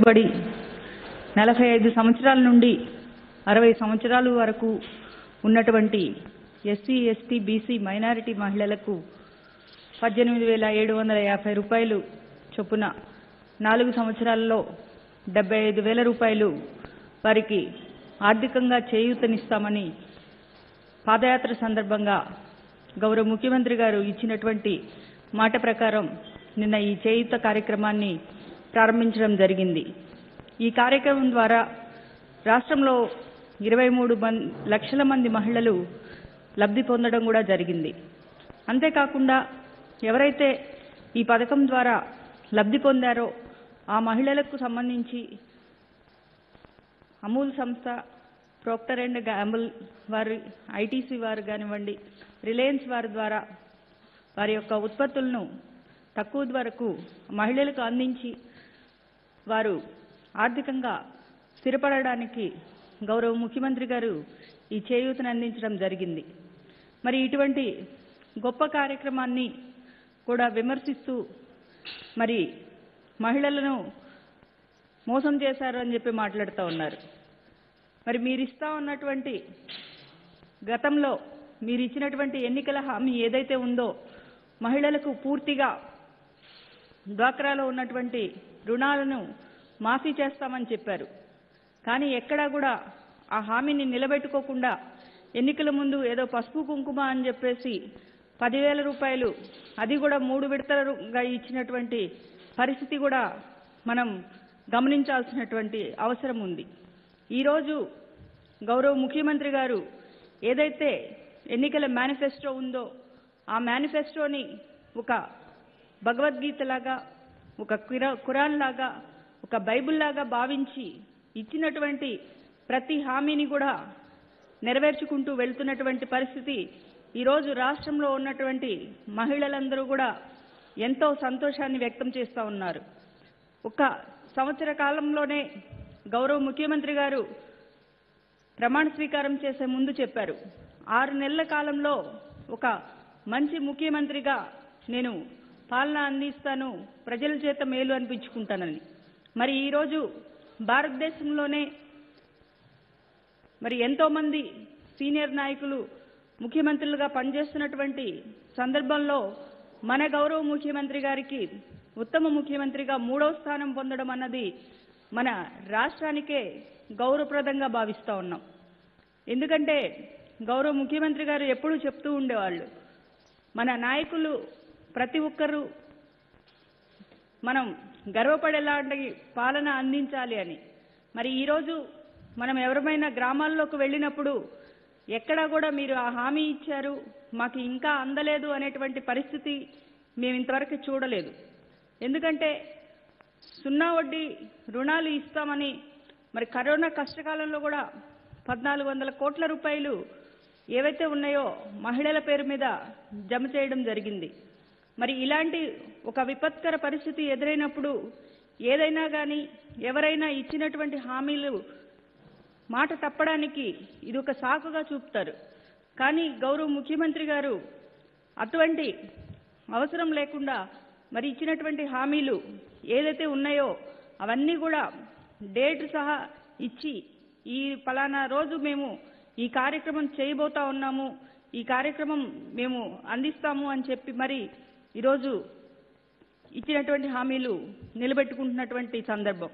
బడి నలభై ఐదు సంవత్సరాల నుండి అరవై సంవత్సరాల వరకు ఉన్నటువంటి ఎస్సీ ఎస్టీ బీసీ మైనారిటీ మహిళలకు పద్దెనిమిది వేల ఏడు వందల యాభై రూపాయలు చొప్పున నాలుగు సంవత్సరాల్లో డెబ్బై ఐదు వేల రూపాయలు వారికి ఆర్థికంగా చేయూతనిస్తామని పాదయాత్ర సందర్భంగా గౌరవ ముఖ్యమంత్రి గారు ఇచ్చినటువంటి మాట ప్రకారం నిన్న ఈ చేయూత కార్యక్రమాన్ని ప్రారంభించడం జరిగింది. ఈ కార్యక్రమం ద్వారా రాష్ట్రంలో ఇరవై మూడు లక్షల మంది మహిళలు లబ్ధి పొందడం కూడా జరిగింది. అంతేకాకుండా ఎవరైతే ఈ పథకం ద్వారా లబ్ధి పొందారో ఆ మహిళలకు సంబంధించి అమూల్ సంస్థ ప్రోక్టర్ అండ్ గ్యాంబుల్ వారి ఐటీసీ వారు కానివ్వండి రిలయన్స్ వారి ద్వారా వారి యొక్క ఉత్పత్తులను తక్కువ ధరకు మహిళలకు అందించి వారు ఆర్థికంగా స్థిరపడడానికి గౌరవ ముఖ్యమంత్రి గారు ఈ చేయూతను అందించడం జరిగింది. మరి ఇటువంటి గొప్ప కార్యక్రమాన్ని కూడా విమర్శిస్తూ మరి మహిళలను మోసం చేశారు అని చెప్పి మాట్లాడుతూ ఉన్నారు. మరి మీరు ఇస్తా ఉన్నటువంటి గతంలో మీరు ఇచ్చినటువంటి ఎన్నికల హామీ ఏదైతే ఉందో మహిళలకు పూర్తిగా డ్వాక్రాలో ఉన్నటువంటి రుణాలను మాఫీ చేస్తామని చెప్పారు. కానీ ఎక్కడా కూడా ఆ హామీని నిలబెట్టుకోకుండా ఎన్నికల ముందు ఏదో పసుపు కుంకుమ అని చెప్పేసి పదివేల రూపాయలు అది కూడా మూడు విడతలుగా ఇచ్చినటువంటి పరిస్థితి కూడా మనం గమనించాల్సినటువంటి అవసరం ఉంది. ఈరోజు గౌరవ ముఖ్యమంత్రి గారు ఏదైతే ఎన్నికల మేనిఫెస్టో ఉందో ఆ మేనిఫెస్టోని ఒక భగవద్గీతలాగా ఒక కురాన్ లాగా ఒక బైబిల్లాగా భావించి ఇచ్చినటువంటి ప్రతి హామీని కూడా నెరవేర్చుకుంటూ వెళ్తున్నటువంటి పరిస్థితి ఈరోజు రాష్ట్రంలో ఉన్నటువంటి మహిళలందరూ కూడా ఎంతో సంతోషాన్ని వ్యక్తం చేస్తూ ఉన్నారు. ఒక సంవత్సర కాలంలోనే గౌరవ ముఖ్యమంత్రి గారు ప్రమాణ స్వీకారం చేసే ముందు చెప్పారు. ఆరు నెలల కాలంలో ఒక మంచి ముఖ్యమంత్రిగా నేను పాలన అందిస్తాను ప్రజల చేత మేలు అనిపించుకుంటానని. మరి ఈరోజు భారతదేశంలోనే మరి ఎంతోమంది సీనియర్ నాయకులు ముఖ్యమంత్రులుగా పనిచేస్తున్నటువంటి సందర్భంలో మన గౌరవ ముఖ్యమంత్రి గారికి ఉత్తమ ముఖ్యమంత్రిగా మూడవ స్థానం పొందడం అన్నది మన రాష్ట్రానికే గౌరవప్రదంగా భావిస్తూ ఉన్నాం. ఎందుకంటే గౌరవ ముఖ్యమంత్రి గారు ఎప్పుడూ చెప్తూ ఉండేవాళ్ళు మన నాయకులు ప్రతి ఒక్కరూ మనం గర్వపడేలాంటి పాలన అందించాలి అని. మరి ఈరోజు మనం ఎవరమైనా గ్రామాల్లోకి వెళ్ళినప్పుడు ఎక్కడా కూడా మీరు ఆ హామీ ఇచ్చారు మాకు ఇంకా అందలేదు అనేటువంటి పరిస్థితి మేము ఇంతవరకు చూడలేదు. ఎందుకంటే సున్నా వడ్డీ రుణాలు ఇస్తామని మరి కరోనా కష్టకాలంలో కూడా పద్నాలుగు వందల కోట్ల రూపాయలు ఏవైతే ఉన్నాయో మహిళల పేరు మీద జమ చేయడం జరిగింది. మరి ఇలాంటి ఒక విపత్కర పరిస్థితి ఎదురైనప్పుడు ఏదైనా కానీ ఎవరైనా ఇచ్చినటువంటి హామీలు మాట తప్పడానికి ఇది ఒక సాకుగా చూపుతారు. కానీ గౌరవ ముఖ్యమంత్రి గారు అటువంటి అవసరం లేకుండా మరి ఇచ్చినటువంటి హామీలు ఏదైతే ఉన్నాయో అవన్నీ కూడా డేట్ సహా ఇచ్చి ఈ ఫలానా రోజు మేము ఈ కార్యక్రమం చేయబోతా ఉన్నాము ఈ కార్యక్రమం మేము అందిస్తాము అని చెప్పి మరి ఈరోజు ఇచ్చినటువంటి హామీలు నిలబెట్టుకుంటున్నటువంటి సందర్భం.